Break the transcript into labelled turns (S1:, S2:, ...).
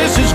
S1: this is